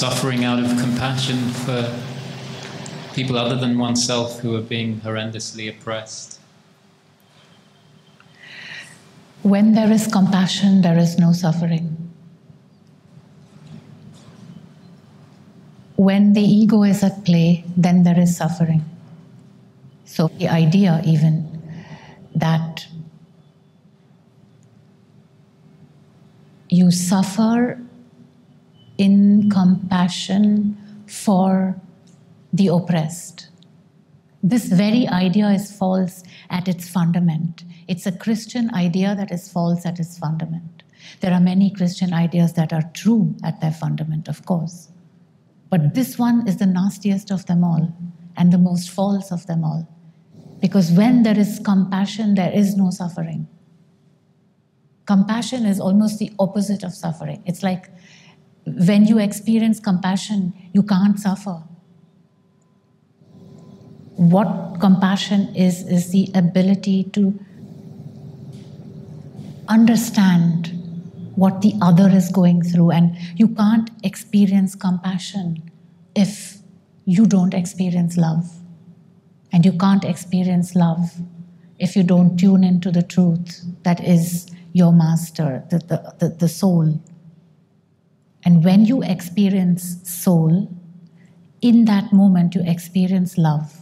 suffering out of compassion for people other than oneself who are being horrendously oppressed? When there is compassion, there is no suffering. When the ego is at play, then there is suffering. So, the idea, even that you suffer in compassion for the oppressed. This very idea is false at its fundament. It's a Christian idea that is false at its fundament. There are many Christian ideas that are true at their fundament, of course. But this one is the nastiest of them all and the most false of them all. Because when there is compassion, there is no suffering. Compassion is almost the opposite of suffering. It's like when you experience compassion, you can't suffer. What compassion is, is the ability to understand what the other is going through. And you can't experience compassion if you don't experience love. And you can't experience love if you don't tune into the truth that is your master, the, the, the, the soul. And when you experience soul, in that moment you experience love.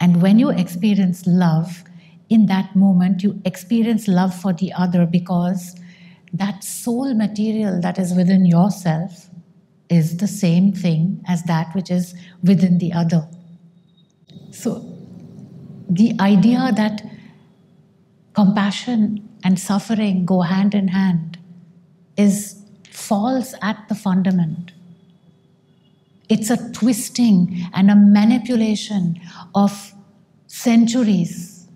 And when you experience love, in that moment you experience love for the other because that soul material that is within yourself is the same thing as that which is within the other. So, the idea that compassion and suffering go hand in hand is false at the fundament. It's a twisting and a manipulation of centuries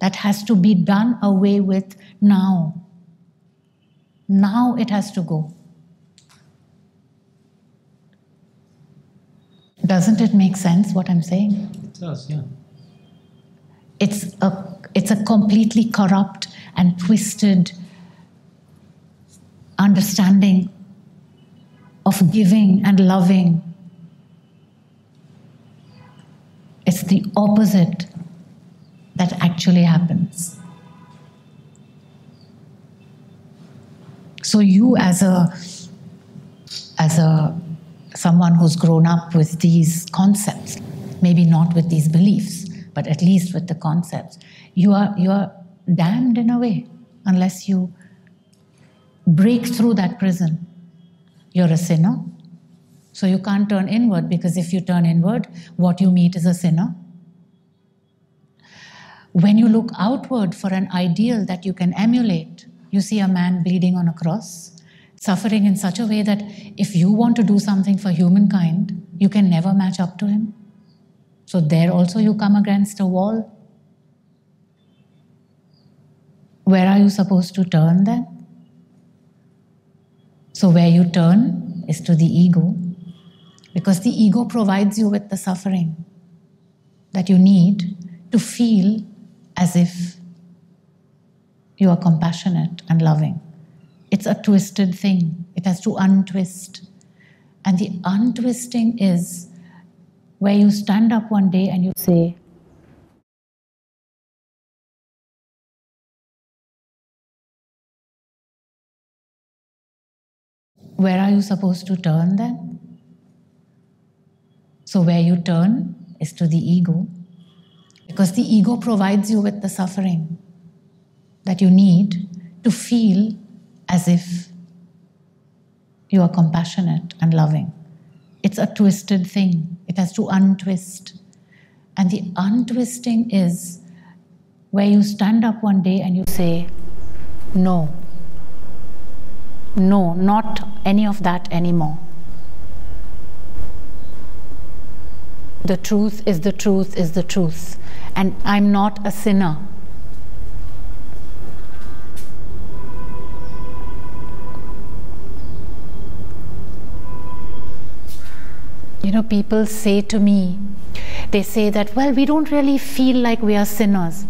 that has to be done away with now. Now it has to go. Doesn't it make sense what I'm saying? It does, yeah. It's a, it's a completely corrupt and twisted understanding of giving and loving. It's the opposite that actually happens. So you as a as a someone who's grown up with these concepts, maybe not with these beliefs, but at least with the concepts, you are, you are damned in a way unless you break through that prison. You're a sinner, so you can't turn inward because if you turn inward, what you meet is a sinner. When you look outward for an ideal that you can emulate, you see a man bleeding on a cross suffering in such a way that if you want to do something for humankind, you can never match up to him. So there also you come against a wall. Where are you supposed to turn then? So where you turn is to the ego, because the ego provides you with the suffering that you need to feel as if you are compassionate and loving. It's a twisted thing. It has to untwist. And the untwisting is where you stand up one day and you say, Where are you supposed to turn then? So, where you turn is to the ego, because the ego provides you with the suffering that you need to feel as if you are compassionate and loving. It's a twisted thing, it has to untwist. And the untwisting is where you stand up one day and you say, No, no, not any of that anymore. The truth is the truth is the truth. And I'm not a sinner. You know, people say to me, they say that, well, we don't really feel like we are sinners.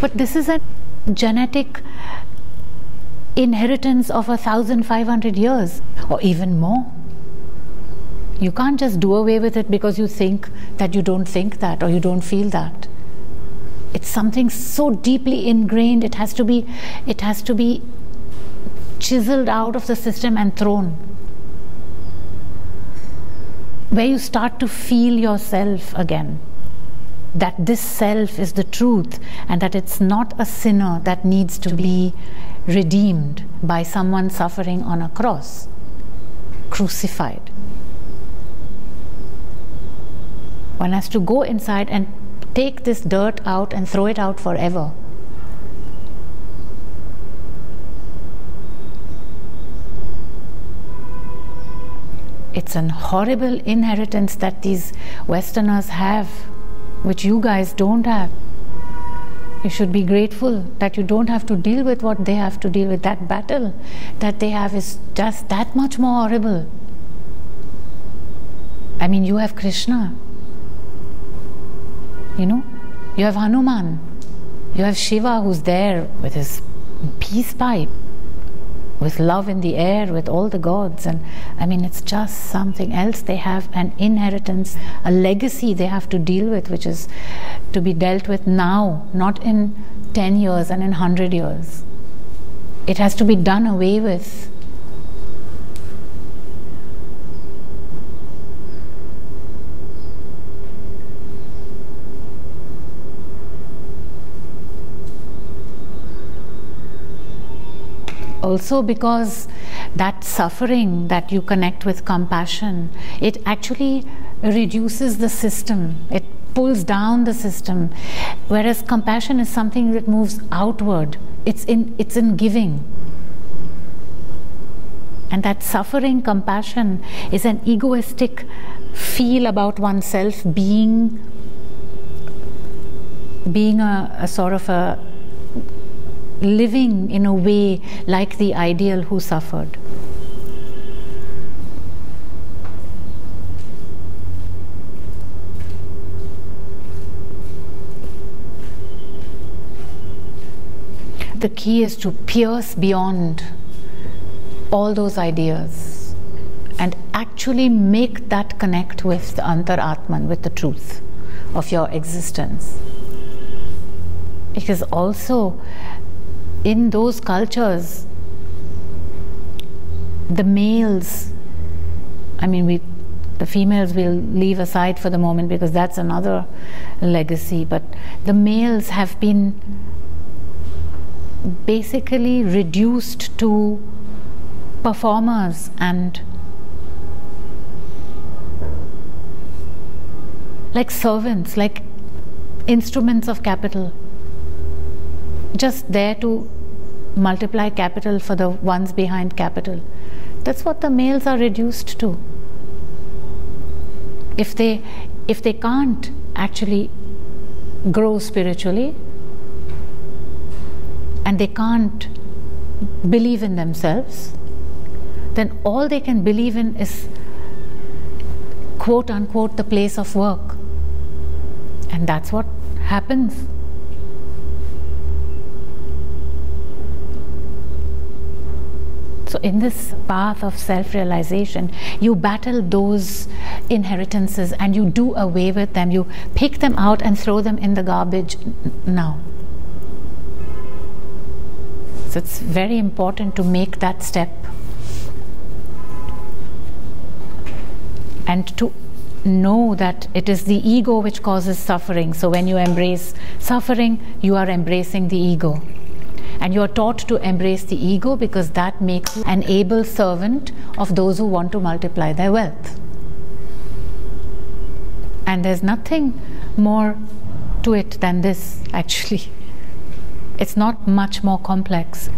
But this is a genetic inheritance of a thousand five hundred years or even more. You can't just do away with it because you think that you don't think that or you don't feel that. It's something so deeply ingrained. It has to be, it has to be chiseled out of the system and thrown. Where you start to feel yourself again. That this self is the truth and that it's not a sinner that needs to be redeemed by someone suffering on a cross, crucified. One has to go inside and take this dirt out and throw it out forever. It's an horrible inheritance that these Westerners have, which you guys don't have. You should be grateful that you don't have to deal with what they have to deal with. That battle that they have is just that much more horrible. I mean, you have Krishna, you know, you have Hanuman, you have Shiva who's there with his peace pipe, with love in the air, with all the gods. And I mean, it's just something else. They have an inheritance, a legacy they have to deal with, which is to be dealt with now, not in 10 years and in 100 years. It has to be done away with. Also because that suffering that you connect with compassion, it actually reduces the system. It pulls down the system. Whereas compassion is something that moves outward. It's in it's in giving. And that suffering compassion is an egoistic feel about oneself being being a, a sort of a living in a way like the ideal who suffered. The key is to pierce beyond all those ideas and actually make that connect with the Antaratman, with the truth of your existence. Because also in those cultures, the males, I mean, we, the females will leave aside for the moment because that's another legacy, but the males have been basically reduced to performers and like servants, like instruments of capital just there to multiply capital for the ones behind capital. That's what the males are reduced to. If they if they can't actually grow spiritually and they can't believe in themselves, then all they can believe in is quote unquote the place of work. And that's what happens. In this path of self realization, you battle those inheritances and you do away with them. You pick them out and throw them in the garbage now. So, it's very important to make that step and to know that it is the ego which causes suffering. So, when you embrace suffering, you are embracing the ego. And you are taught to embrace the ego because that makes you an able servant of those who want to multiply their wealth. And there's nothing more to it than this, actually. It's not much more complex.